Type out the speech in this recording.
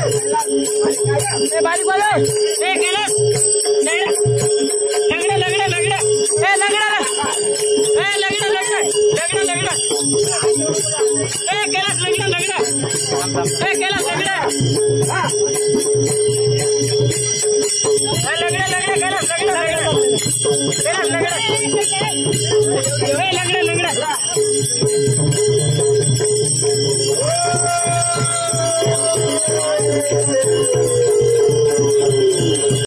ए बारीक वाजव ए कैलास लगड़ा लगड़ा लगड़ा ए लगड़ा ए लगड़ा लगड़ा लगड़ा लगड़ा ए कैलास लगड़ा लगड़ा ए कैलास लगड़ा ए लगड़ा लगड़ा कैलास लगड़ा लगड़ा कैलास लगड़ा ए